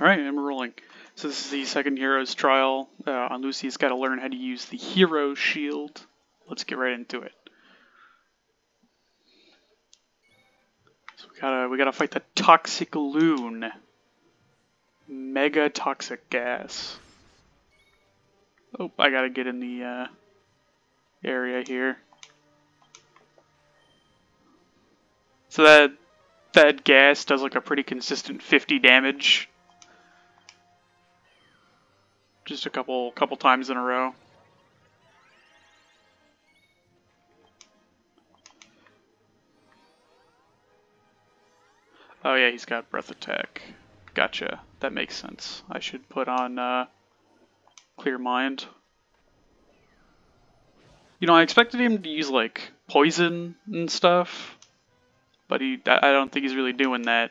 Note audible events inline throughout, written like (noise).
Alright, and we're rolling. So this is the second hero's trial uh, Anlucia's got to learn how to use the hero shield. Let's get right into it. So we gotta we gotta fight the toxic loon. Mega toxic gas. Oh, I gotta get in the uh, area here. So that that gas does like a pretty consistent 50 damage just a couple couple times in a row. Oh yeah, he's got breath attack. Gotcha. That makes sense. I should put on uh, clear mind. You know, I expected him to use like poison and stuff, but he I don't think he's really doing that.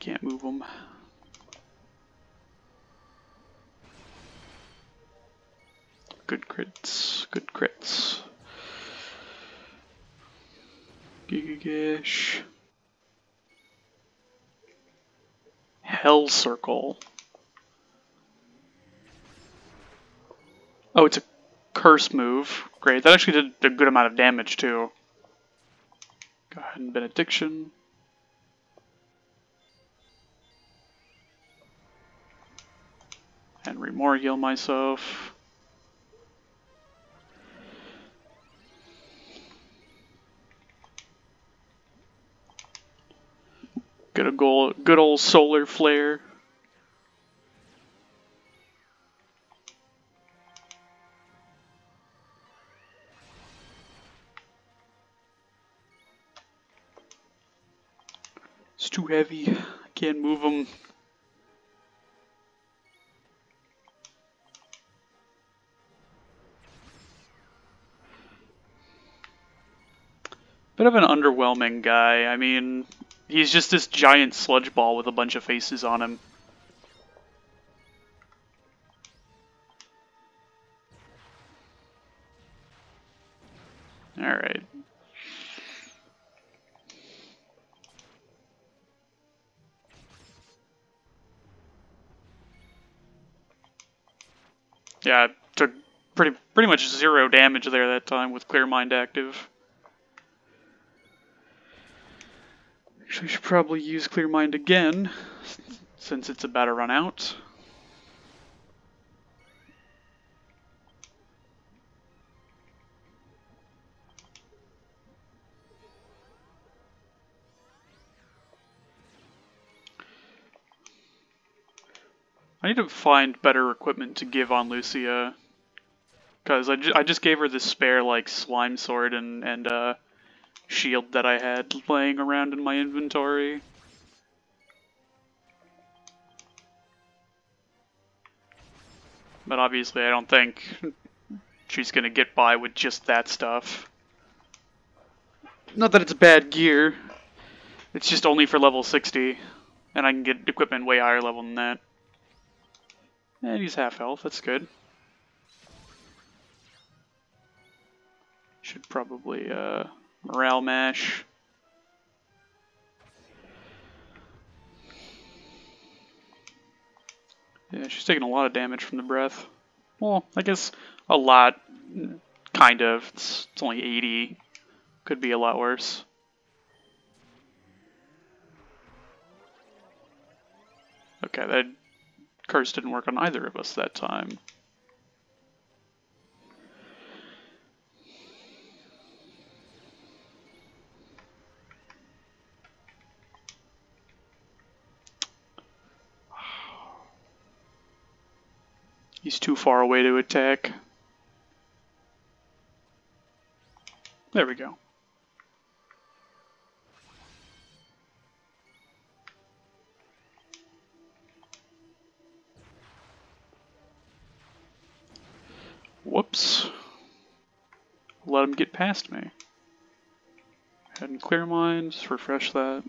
Can't move them. Good crits, good crits. Gigagish. Hell Circle. Oh, it's a curse move. Great. That actually did a good amount of damage, too. Go ahead and Benediction. And remore heal myself. Get a goal, good old solar flare. It's too heavy. I can't move them. Bit of an underwhelming guy. I mean, he's just this giant sludge ball with a bunch of faces on him. Alright. Yeah, took pretty pretty much zero damage there that time with Clear Mind active. Actually, should probably use Clear Mind again, since it's about to run out. I need to find better equipment to give Anlucia. Because I, ju I just gave her this spare, like, slime sword and, and uh, shield that I had laying around in my inventory. But obviously I don't think she's gonna get by with just that stuff. Not that it's bad gear, it's just only for level 60, and I can get equipment way higher level than that. And he's half health, that's good. Should probably, uh, Morale mash. Yeah, she's taking a lot of damage from the breath. Well, I guess a lot, kind of. It's, it's only 80. Could be a lot worse. Okay, that curse didn't work on either of us that time. He's too far away to attack. There we go. Whoops. Let him get past me. Head and clear mind, just refresh that.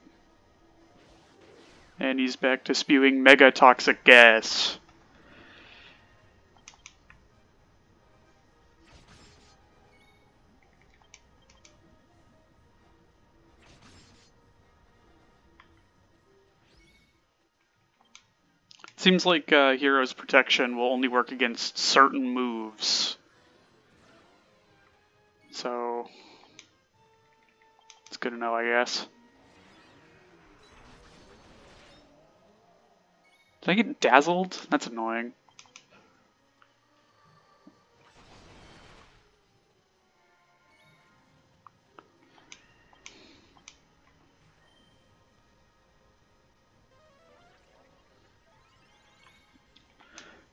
And he's back to spewing mega toxic gas. Seems like uh, Hero's Protection will only work against certain moves. So, it's good to know, I guess. Did I get dazzled? That's annoying.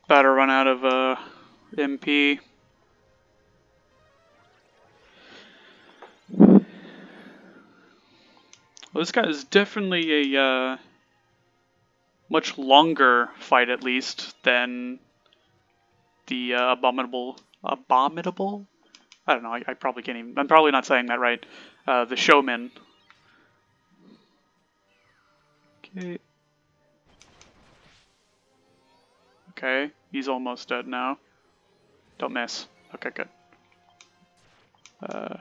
About to run out of uh, MP. Well, this guy is definitely a uh, much longer fight, at least, than the uh, abominable. Abominable? I don't know. I, I, probably can't even. I'm probably not saying that right. Uh, the showman. Okay. Okay, he's almost dead now. Don't miss. Okay, good. Uh,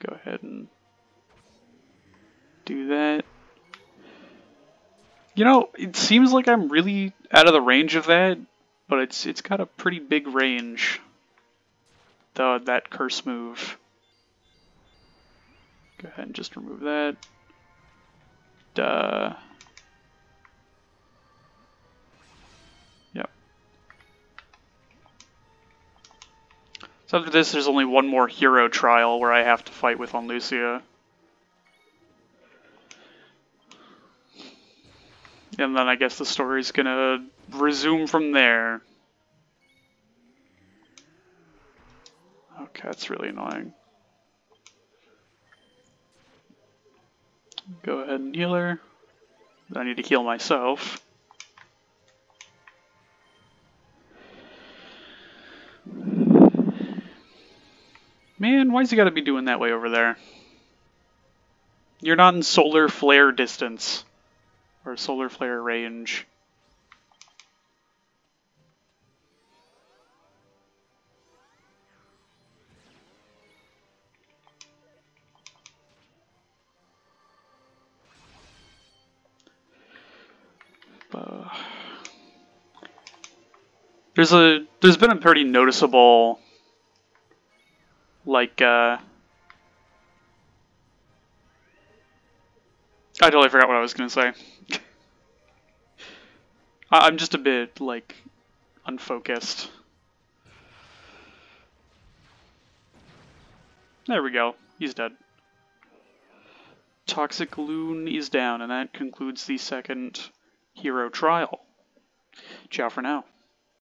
go ahead and do that. You know, it seems like I'm really out of the range of that, but it's it's got a pretty big range. The that curse move. Go ahead and just remove that. Duh. So after this, there's only one more hero trial where I have to fight with Anlucia. And then I guess the story's gonna resume from there. Okay, that's really annoying. Go ahead and heal her. I need to heal myself. Man, why's he gotta be doing that way over there? You're not in solar flare distance. Or solar flare range. Uh, there's a there's been a pretty noticeable like uh I totally forgot what I was gonna say. (laughs) I'm just a bit like unfocused. There we go. He's dead. Toxic Loon is down, and that concludes the second hero trial. Ciao for now.